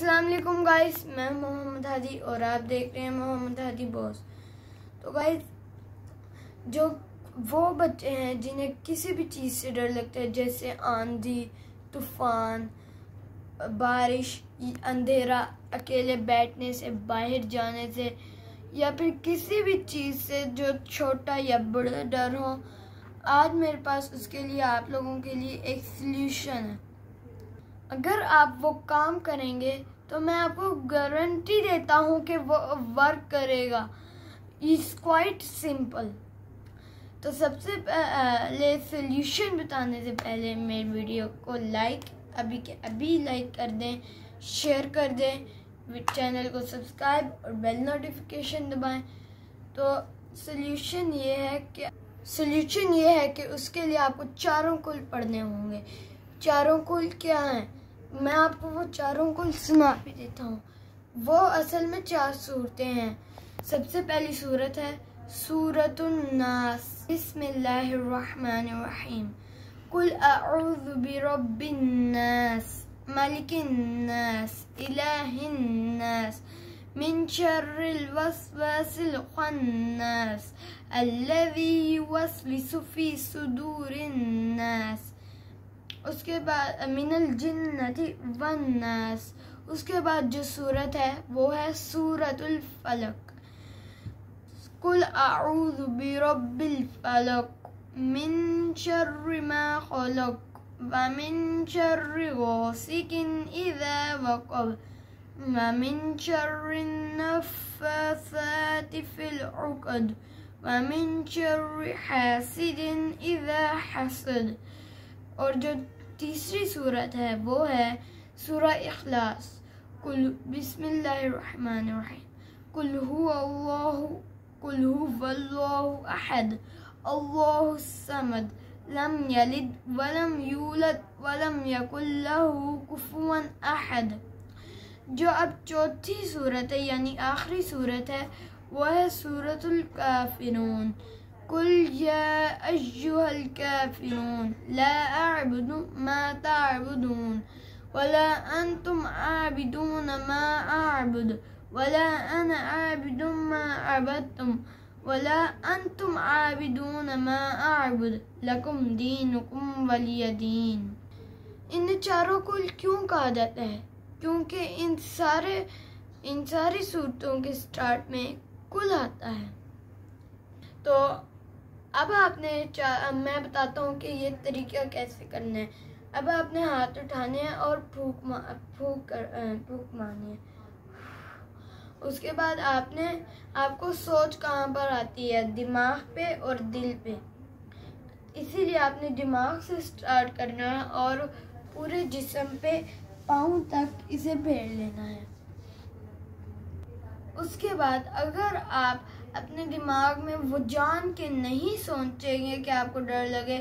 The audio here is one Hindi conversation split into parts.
अस्सलाम वालेकुम गाइस, मैं मोहम्मद हादी और आप देख रहे हैं मोहम्मद हादी बॉस। तो गाइस, जो वो बच्चे हैं जिन्हें किसी भी चीज़ से डर लगता है, जैसे आंधी, तूफ़ान, बारिश, अंधेरा, अकेले बैठने से, बाहर जाने से, या फिर किसी भी चीज़ से जो छोटा या बड़ा डर हो, आज मेरे पास उसके लिए आप लोगों के लिए एक सल्यूशन है। अगर आप वो काम करेंगे तो मैं आपको गारंटी देता हूँ कि वो वर्क करेगा। इज़ क्वाइट सिंपल तो सबसे पहले सोल्यूशन बताने से पहले मेरे वीडियो को लाइक अभी के, अभी लाइक कर दें शेयर कर दें चैनल को सब्सक्राइब और बेल नोटिफिकेशन दबाएँ। तो सोल्यूशन ये है कि सोल्यूशन ये है कि उसके लिए आपको चारों कुल पढ़ने होंगे। चारों कुल क्या हैं? मैं आपको वो चारों को सुना भी देता हूँ वो असल में चार सूरतें हैं सबसे पहली सूरत है सूरत नास बिस्मिल्लाहिर्रहमानिर्रहीम कुल अऊज़ु बिरब्बिन्नास मलिकिन्नास इलाहिन्नास मिन शर्रिल वसवासिल खन्नास अल्लज़ी युवस्विसु फ़ी सुदूरिन्नास उसके बाद मिनल जिन्नति वन्नास उसके बाद जो सूरत है, वो है सूरतुल फलक। कुल आऊज़ु बिरब्बिल फलक। मिन शर्रि मा खलक। व मिन शर्रि गासिकिन इज़ा वक़ब। व मिन शर्रि नफ़्फ़ासाति फिल उक़द। व मिन शर्रि हासिदिन इज़ा हसद। और जो तीसरी सूरत है, वो है सूरह इखलास। कुल बिस्मिल्लाहिर्रहमानिर्रहीम। कुल कुल अहद। अल्लाहु समद लम यलिद वलम यूलद वलम यकुल लहु कुफुवन अहद। जो अब चौथी सूरत है, यानी आखिरी सूरत है वो है सूरतुल काफिरून। कुल अयुहल काफिरून ला अअबुदु मा तअबुदून वला अंतुम आबिदून मा अअबुद वला अना आबिदुम मा अबदतुम वला अंतुम आबिदून मा अअबुद लकुम दीनुकुम वलिय दीन इन चारों को क्यों कहा जाता है क्योंकि इन सारे इन सारी सूरतों के स्टार्ट में कुल आता है तो अब आपने मैं बताता हूँ कि ये तरीका कैसे करना है। अब आपने हाथ उठाने हैं और फूक फूक कर फूक मारनी है। उसके बाद आपने, आपको सोच कहाँ पर आती है? दिमाग पे और दिल पे। इसीलिए आपने दिमाग से स्टार्ट करना है और पूरे जिसम पे पाँव तक इसे फेर लेना है। उसके बाद अगर आप अपने दिमाग में वो जान के नहीं सोचेंगे कि आपको डर लगे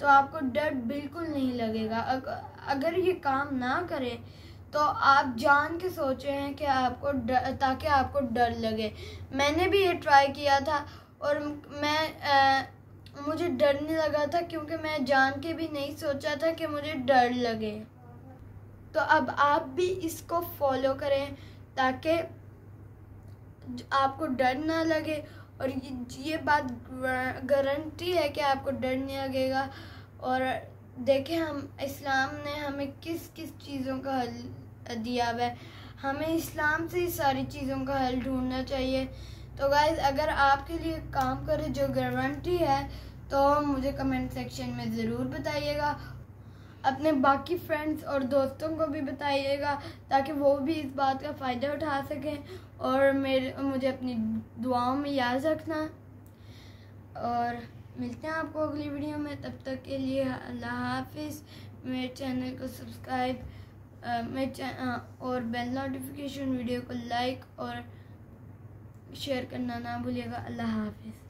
तो आपको डर बिल्कुल नहीं लगेगा। अगर ये काम ना करें तो आप जान के सोचे हैं कि आपको डर ताकि आपको डर लगे। मैंने भी ये ट्राई किया था और मैं आ, मुझे डर नहीं लगा था क्योंकि मैं जान के भी नहीं सोचा था कि मुझे डर लगे। तो अब आप भी इसको फॉलो करें ताकि आपको डर ना लगे और ये ये बात गारंटी है कि आपको डर नहीं लगेगा। और देखें हम, इस्लाम ने हमें किस किस चीज़ों का हल दिया हुआ है। हमें इस्लाम से ही सारी चीज़ों का हल ढूंढना चाहिए। तो गाइज़ अगर आपके लिए काम करे जो गारंटी है तो मुझे कमेंट सेक्शन में ज़रूर बताइएगा। अपने बाकी फ्रेंड्स और दोस्तों को भी बताइएगा, ताकि वो भी इस बात का फ़ायदा उठा सकें और मेरे, मुझे अपनी दुआओं में याद रखना। और मिलते हैं आपको अगली वीडियो में। तब तक के लिए अल्लाह हाफिज़। मेरे चैनल को सब्सक्राइब मेरे और बेल नोटिफिकेशन वीडियो को लाइक और शेयर करना ना भूलिएगा। अल्लाह हाफिज़।